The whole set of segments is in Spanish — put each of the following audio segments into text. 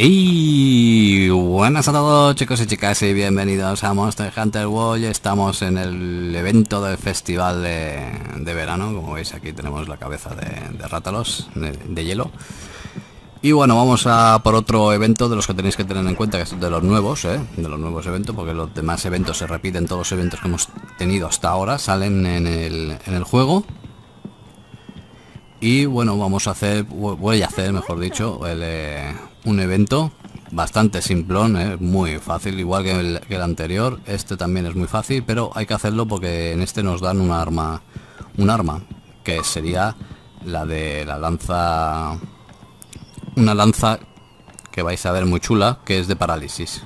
Y buenas a todos chicos y chicas y bienvenidos a Monster Hunter World. Estamos en el evento del festival de, verano. Como veis aquí tenemos la cabeza de, Rátalos, de, hielo. Y bueno, vamos a por otro evento de los que tenéis que tener en cuenta, que es de los nuevos, ¿eh? de los nuevos eventos, porque los demás eventos se repiten, todos los eventos que hemos tenido hasta ahora salen en el, en el juego. Y bueno, vamos a hacer, voy a hacer, mejor dicho, el, eh, un evento bastante simplón, ¿eh? muy fácil, igual que el, anterior. Este también es muy fácil, pero hay que hacerlo porque en este nos dan un arma, un arma, que sería la de la lanza, una lanza que vais a ver muy chula, que es de parálisis,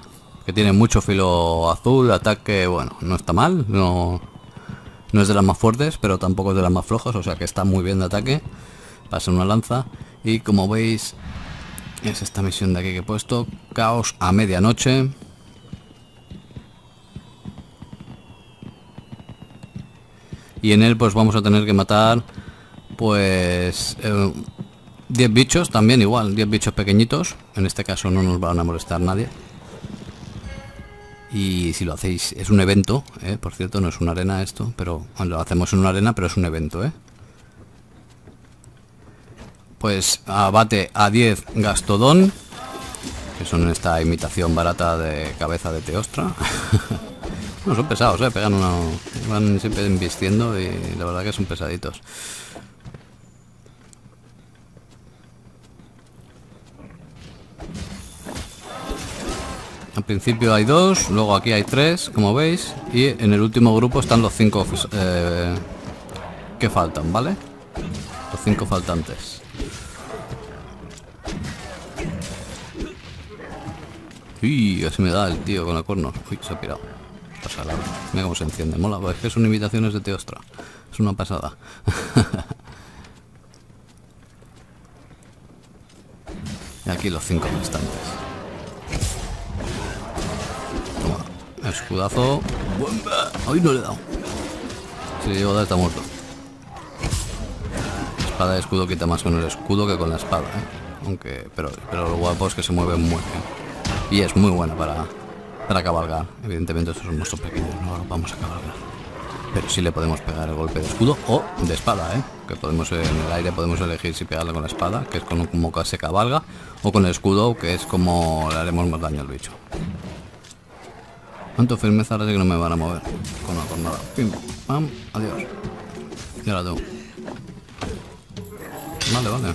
que tiene mucho filo azul, ataque, bueno, no está mal, no, no es de las más fuertes, pero tampoco es de las más flojas, o sea que está muy bien de ataque, pasa una lanza, y como veis es esta misión de aquí que he puesto. Caos a medianoche. Y en él pues vamos a tener que matar pues 10 eh, bichos también igual, 10 bichos pequeñitos. En este caso no nos van a molestar nadie. Y si lo hacéis, es un evento, ¿eh? por cierto, no es una arena esto, pero lo hacemos en una arena, pero es un evento, ¿eh? Pues abate a 10 Gastodón, que son esta imitación barata de cabeza de Teostra. no, son pesados, ¿eh? Pegan una... van siempre invistiendo y la verdad que son pesaditos. Al principio hay dos, luego aquí hay tres, como veis, y en el último grupo están los cinco eh, que faltan, ¿vale? Los cinco faltantes. Uy, así me da el tío con la cuerno. Uy, se ha pirado. Pasada. Mira cómo se enciende. Mola, pues es que son imitaciones de Teostra. Es una pasada. y aquí los cinco restantes. Toma. Escudazo. ¡Ay, no le he dado! Si le llevo a dar, está muerto. Espada de escudo quita más con el escudo que con la espada, ¿eh? Aunque, pero, pero lo guapo es que se mueve muy bien. Y es muy buena para, para cabalgar. Evidentemente estos son monstruos pequeños, no vamos a cabalgar. Pero sí le podemos pegar el golpe de escudo o de espada, ¿eh? Que podemos en el aire podemos elegir si pegarle con la espada, que es como que se cabalga, o con el escudo, que es como le haremos más daño al bicho. Tanto firmeza ahora sí que no me van a mover con la pam, adiós. Y ahora tú. Vale, vale.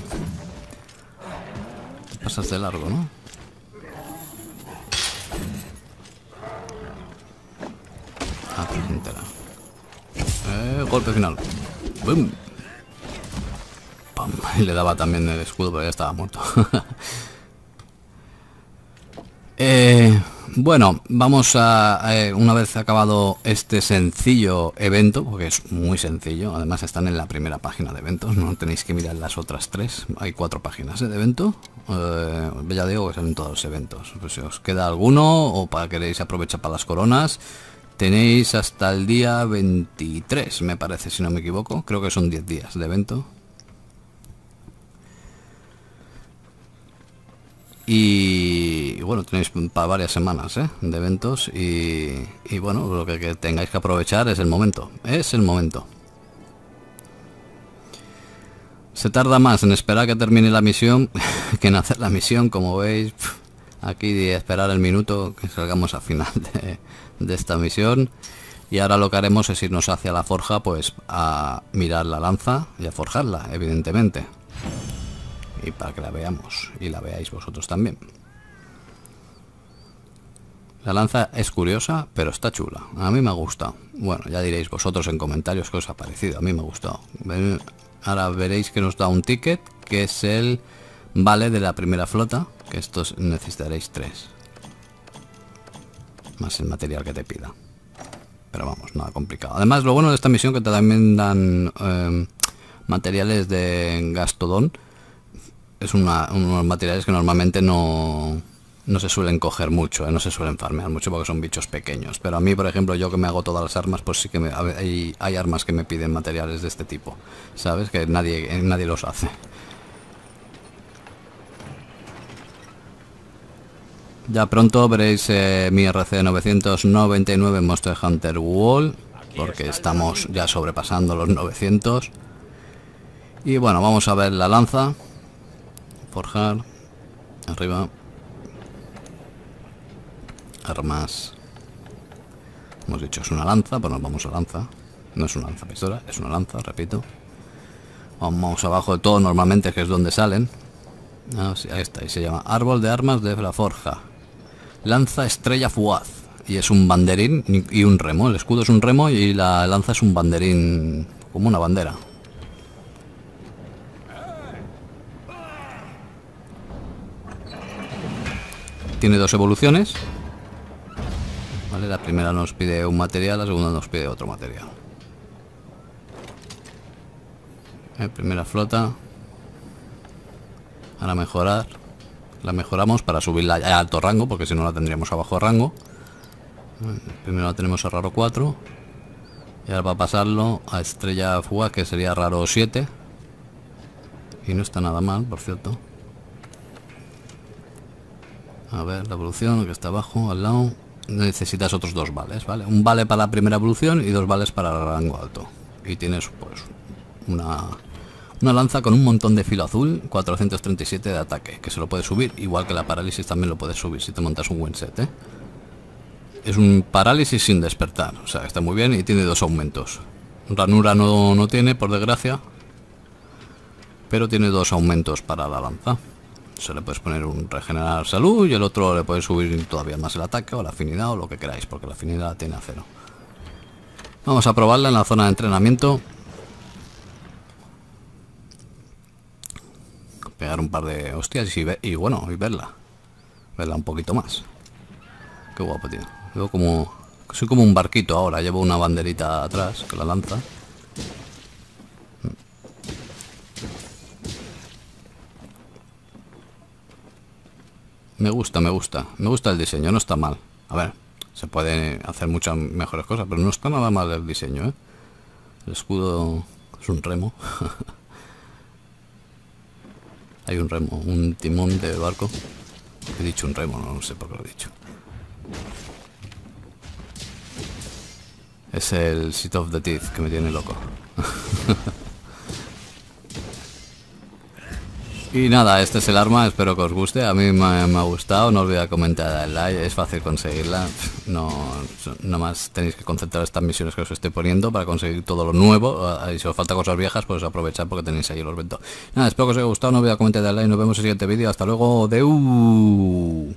Pasas de largo, ¿no? Eh, golpe final. Y le daba también el escudo, pero ya estaba muerto. Eh, bueno, vamos a, eh, una vez acabado este sencillo evento, porque es muy sencillo, además están en la primera página de eventos, no tenéis que mirar las otras tres, hay cuatro páginas de evento, ya digo que salen todos los eventos, pues si os queda alguno o para queréis aprovechar para las coronas, Tenéis hasta el día 23, me parece, si no me equivoco. Creo que son 10 días de evento. Y, bueno, tenéis para varias semanas ¿eh? de eventos y, bueno, lo que, tengáis que aprovechar es el momento. Es el momento. Se tarda más en esperar que termine la misión que en hacer la misión, como veis. Aquí esperar el minuto que salgamos al final de, de esta misión y ahora lo que haremos es irnos hacia la forja pues a mirar la lanza y a forjarla evidentemente y para que la veamos y la veáis vosotros también la lanza es curiosa pero está chula a mí me ha gustado bueno ya diréis vosotros en comentarios qué os ha parecido a mí me ha gustado ahora veréis que nos da un ticket que es el vale de la primera flota que estos necesitaréis tres más el material que te pida. Pero vamos, nada complicado. Además, lo bueno de esta misión que te también dan em, materiales de gastodón. Es una, unos materiales que normalmente no, no se suelen coger mucho, ¿eh? no se suelen farmear mucho porque son bichos pequeños. Pero a mí, por ejemplo, yo que me hago todas las armas, pues sí que hay, hay, armas que me piden materiales de este tipo. ¿Sabes? Que nadie, nadie los hace. Ya pronto veréis eh, mi RC 999 Monster Hunter Wall, porque estamos ya sobrepasando los 900. Y bueno, vamos a ver la lanza. Forjar. Arriba. Armas. Hemos dicho es una lanza, pues nos vamos a lanza. No es una lanza pistola, es una lanza, repito. Vamos abajo de todo normalmente, que es donde salen. Ah, ahí está, y se llama Árbol de Armas de la Forja. Lanza estrella fugaz. Y es un banderín y un remo. El escudo es un remo y la lanza es un banderín como una bandera. Tiene dos evoluciones. La primera nos pide un material, la segunda nos pide otro material. Eh, primera flota. Ahora mejorar. La mejoramos para subirla a alto rango, porque si no la tendríamos a bajo rango. Primero la tenemos a raro 4. Y ahora va a pasarlo a estrella fuga, que sería raro 7. Y no está nada mal, por cierto. A ver, la evolución, que está abajo, al lado. Necesitas otros dos vales, ¿vale? Un vale para la primera evolución y dos vales para el rango alto. Y tienes, pues, una una lanza con un montón de filo azul, 437 de ataque, que se lo puedes subir, igual que la parálisis también lo puedes subir si te montas un buen set, ¿eh? Es un parálisis sin despertar, o sea, está muy bien y tiene dos aumentos. Ranura no, no tiene, por desgracia, pero tiene dos aumentos para la lanza. Se le puedes poner un regenerar salud y el otro le puedes subir todavía más el ataque o la afinidad o lo que queráis, porque la afinidad tiene a cero. Vamos a probarla en la zona de entrenamiento. pegar un par de hostias y, y bueno, y verla. Verla un poquito más. Qué guapo, tío. Veo como... Soy como un barquito ahora, llevo una banderita atrás que la lanza. Me gusta, me gusta. Me gusta el diseño, no está mal. A ver, se pueden hacer muchas mejores cosas, pero no está nada mal el diseño, ¿eh? El escudo es un remo. Hay un remo, un timón de barco. He dicho un remo, no sé por qué lo he dicho. Es el Seat of the Teeth que me tiene loco. Y nada, este es el arma, espero que os guste. A mí me, ha gustado, no olvidéis comentar el es fácil conseguirla. No, nada más tenéis que concentrar estas misiones que os estoy poniendo para conseguir todo lo nuevo. Ah, y si os falta cosas viejas, pues aprovechad porque tenéis ahí los ventos. Nada, espero que os haya gustado, no olvidéis comentar el like, nos vemos en el siguiente vídeo. Hasta luego, deu.